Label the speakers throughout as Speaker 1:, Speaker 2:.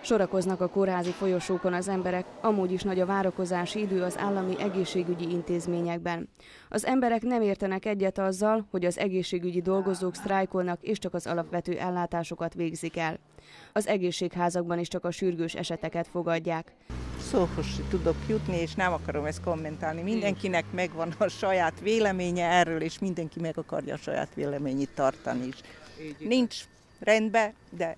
Speaker 1: Sorakoznak a kórházi folyosókon az emberek, amúgy is nagy a várakozási idő az állami egészségügyi intézményekben. Az emberek nem értenek egyet azzal, hogy az egészségügyi dolgozók sztrájkolnak és csak az alapvető ellátásokat végzik el. Az egészségházakban is csak a sürgős eseteket fogadják.
Speaker 2: Szóhoz tudok jutni, és nem akarom ezt kommentálni. Mindenkinek megvan a saját véleménye erről, és mindenki meg akarja a saját véleményét tartani is. Nincs rendben, de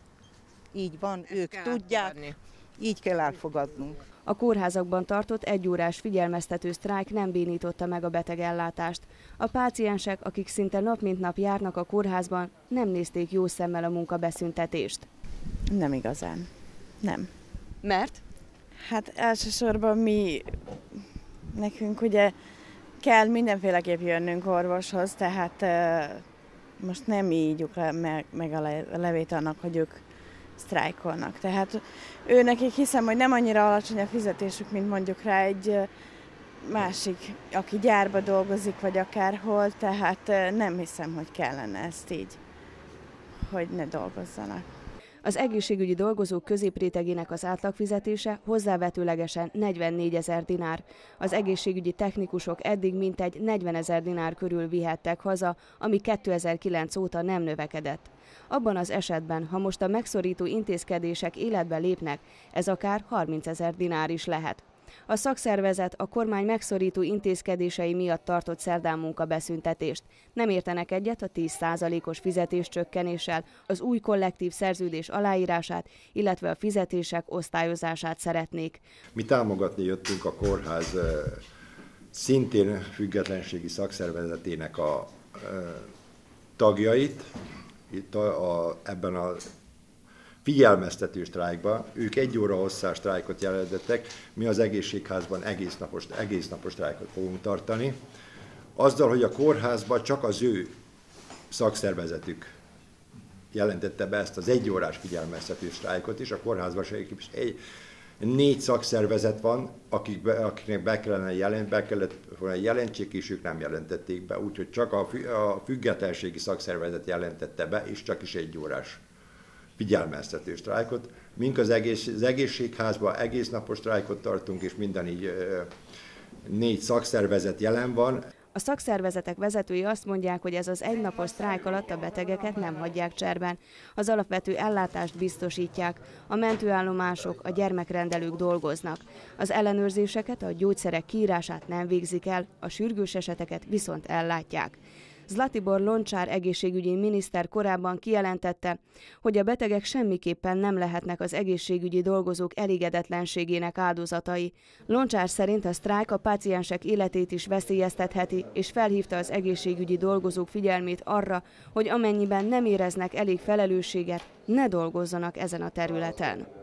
Speaker 2: így van, Ezt ők tudják, elfogadni. így kell elfogadnunk.
Speaker 1: A kórházakban tartott egyórás figyelmeztető sztrájk nem bénította meg a betegellátást. A páciensek, akik szinte nap mint nap járnak a kórházban, nem nézték jó szemmel a munkabeszüntetést.
Speaker 3: Nem igazán. Nem.
Speaker 1: Mert?
Speaker 3: Hát elsősorban mi, nekünk ugye kell mindenféleképp jönnünk orvoshoz, tehát uh, most nem le, meg, meg a levét annak, hogy ők sztrájkolnak. Tehát ő nekik hiszem, hogy nem annyira alacsony a fizetésük, mint mondjuk rá egy másik, aki gyárba dolgozik, vagy akárhol, tehát nem hiszem, hogy kellene ezt így, hogy ne dolgozzanak.
Speaker 1: Az egészségügyi dolgozók középrétegének az átlagfizetése hozzávetőlegesen 44 ezer dinár. Az egészségügyi technikusok eddig mintegy 40 ezer dinár körül vihettek haza, ami 2009 óta nem növekedett. Abban az esetben, ha most a megszorító intézkedések életbe lépnek, ez akár 30 ezer dinár is lehet. A szakszervezet a kormány megszorító intézkedései miatt tartott szerdán munkabeszüntetést. Nem értenek egyet a 10%-os fizetéscsökkenéssel, az új kollektív szerződés aláírását, illetve a fizetések osztályozását szeretnék.
Speaker 4: Mi támogatni jöttünk a kórház szintén függetlenségi szakszervezetének a tagjait, itt a, a, ebben a figyelmeztető sztrájkba. Ők egy óra hosszás sztrájkot jelentettek, mi az egészségházban egész napos, egész napos sztrájkot fogunk tartani. Azzal, hogy a kórházban csak az ő szakszervezetük jelentette be ezt az egy órás figyelmeztető sztrájkot is, a kórházban se egy, négy szakszervezet van, akik be, akiknek be kellene jelent, be kellett volna jelentsék, és ők nem jelentették be, úgyhogy csak a, a függetlenségi szakszervezet jelentette be, és csak is egy órás figyelmeztető sztrájkot. Mink az, egész, az egészségházban egész napos sztrájkot tartunk, és minden így négy szakszervezet jelen van.
Speaker 1: A szakszervezetek vezetői azt mondják, hogy ez az egynapos sztrájk alatt a betegeket nem hagyják cserben. Az alapvető ellátást biztosítják, a mentőállomások, a gyermekrendelők dolgoznak. Az ellenőrzéseket, a gyógyszerek kiírását nem végzik el, a sürgős eseteket viszont ellátják. Zlatibor Loncsár egészségügyi miniszter korábban kijelentette, hogy a betegek semmiképpen nem lehetnek az egészségügyi dolgozók elégedetlenségének áldozatai. Loncsár szerint a sztrájk a páciensek életét is veszélyeztetheti, és felhívta az egészségügyi dolgozók figyelmét arra, hogy amennyiben nem éreznek elég felelősséget, ne dolgozzanak ezen a területen.